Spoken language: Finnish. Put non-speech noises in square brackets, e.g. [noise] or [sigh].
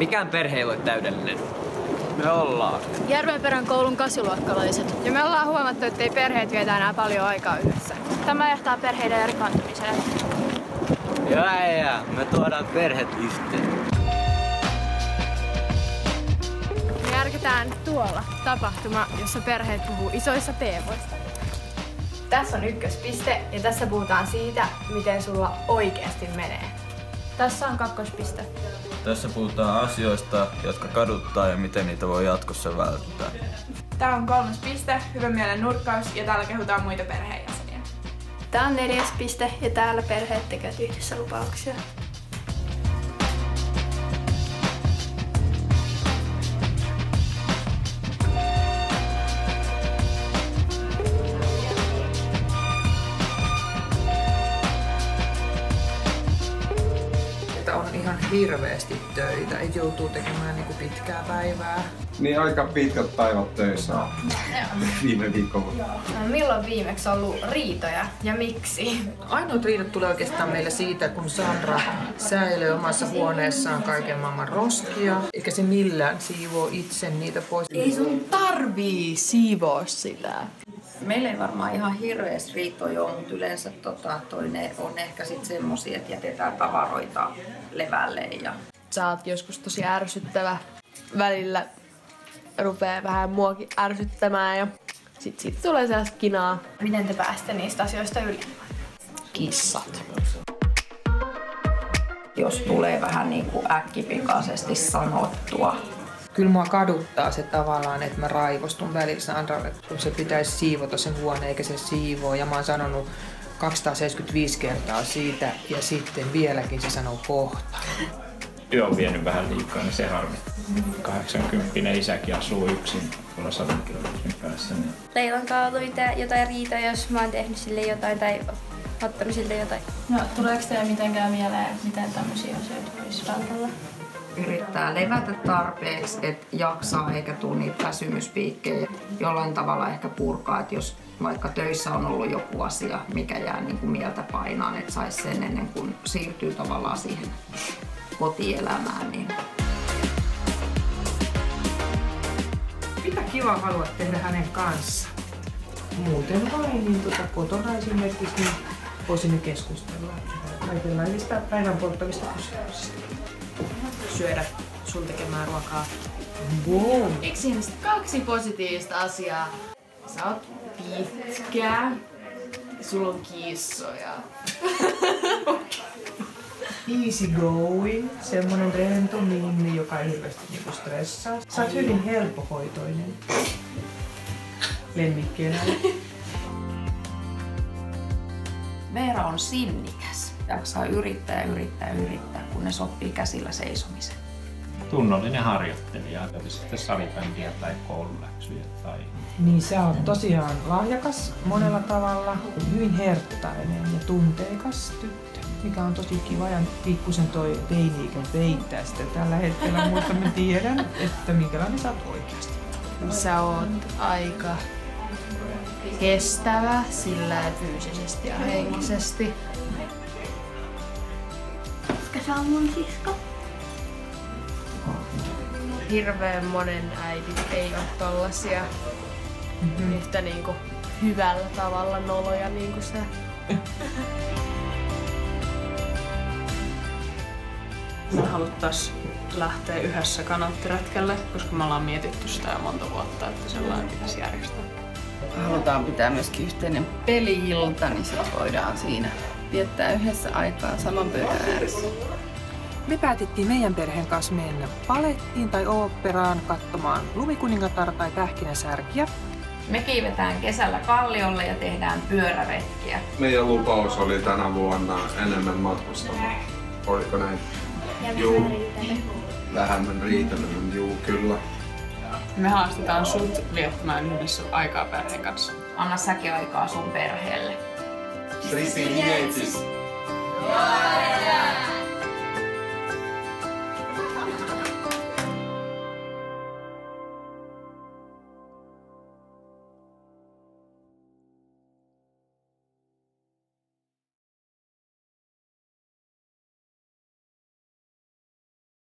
Mikään perhe ei ole täydellinen. Me ollaan. Järvenperän koulun kasiluokkalaiset. Ja me ollaan huomattu, että ei perheet vietä enää paljon aikaa yhdessä. Tämä johtaa perheiden erkaantumiseen. Joo, ja me tuodaan perheet yhteen. Me järketään tuolla tapahtuma, jossa perheet puhuu isoissa teemoista. Tässä on ykköspiste ja tässä puhutaan siitä, miten sulla oikeasti menee. Tässä on kakkospiste. Tässä puhutaan asioista, jotka kaduttaa ja miten niitä voi jatkossa välttää. Tää on kolmas piste, hyvän mielen nurkkaus ja täällä kehutaan muita perheenjäseniä. Tämä on neljäs piste ja täällä perheet tekevät yhdessä lupauksia. Että on ihan hirveästi töitä, että joutuu tekemään niinku pitkää päivää. Niin aika pitkät päivät töissä on viime viikolla. No, milloin viimeksi on ollut riitoja ja miksi? Ainoat riidat tulee oikeastaan meille siitä, kun Sandra säilyy omassa huoneessaan kaiken maailman roskia, eikä se millään siivoo itse niitä pois. Ei sun tarvii siivoa sitä. Meillä ei varmaan ihan hirveästi riitoja ole, mutta yleensä tota, toinen on ehkä sitten semmosia, että jätetään tavaroita levälle. Ja... Sä oot joskus tosi ärsyttävä. Välillä rupeaa vähän muakin ärsyttämään ja sit siitä tulee sellaista kinaa. Miten te pääsette niistä asioista yli? Kissat. Jos tulee vähän niin kuin äkkipikaisesti sanottua, Kyllä mua kaduttaa se tavallaan, että mä raivostun välillä Sandralle, kun se pitäisi siivota sen huone eikä se siivoo. Ja mä oon sanonut 275 kertaa siitä ja sitten vieläkin se sanoo kohta. Työ on vienyt vähän liikaa, niin se harmi. 80 isäkin asuu yksin tuolla 100 kilometrin päässä. Niin Leilan kaatuita jotain riita, jos mä oon tehnyt sille jotain tai ottanut sille jotain. No, tuleeko teille mitenkään mieleen, miten tämmöisiä asioita voisi vältellä? Yrittää levätä tarpeeksi, että jaksaa eikä tule niitä väsymyspiikkejä. Jollain tavalla ehkä purkaa, että jos vaikka töissä on ollut joku asia, mikä jää niin kuin mieltä painaan, että saisi sen ennen kuin siirtyy tavallaan siihen kotielämään. Niin Mitä kiva haluat tehdä hänen kanssaan? Muuten vain, niin tuota, kotona esimerkiksi niin voisimme keskustella kaikenlaisista päivän polttavista kysymyksistä. Syödä sun tekemää ruokaa. Wow. Keksiin kaksi positiivista asiaa. Sä oot pitkä. Sulla on kissoja. [laughs] Easy going, semmonen rento minni, joka ei hirveästi niinku stressaa. Sä oot hyvin helppohoitoinen. Lemmikkieläin. [laughs] Veera on sinnikäs. Jaksaa yrittää ja yrittää ja yrittää, kunnes oppii käsillä seisomisen. tunnollinen harjoittelija, oli sitten salibändiä tai koululäksyjä tai Niin sä oot tosiaan lahjakas monella tavalla, hyvin herttainen ja tunteikas tyttö, mikä on tosi kiva ja pikkusen toi teini-ikä peittää sitä tällä hetkellä, mutta mä tiedän, että minkälainen sä oot oikeasti. Sä oot aika kestävä sillä fyysisesti ja henkisesti. Koska se on mun sisko. Hirveän monen äidit ei ole tollasia mm-hmm. yhtä niinku hyvällä tavalla noloja niinku sä. Me haluttais lähteä yhdessä kanottiretkelle, koska me ollaan mietitty sitä jo monta vuotta, että sellainen pitäisi järjestää. halutaan pitää myöskin yhteinen peli-ilta, niin sit voidaan siinä viettää yhdessä aikaa saman pöydän ääressä. Me päätettiin meidän perheen kanssa mennä palettiin tai oopperaan katsomaan lumikuningatar tai pähkinäsärkiä. Me kiivetään kesällä kalliolle ja tehdään pyöräretkiä. Meidän lupaus oli tänä vuonna enemmän matkustamaan. Oliko näin? Ja Juu. Vähemmän riitelyn, juu kyllä. Me haastetaan sut viettämään yhdessä aikaa perheen kanssa. Anna säkin aikaa sun perheelle. Присоединяйтесь!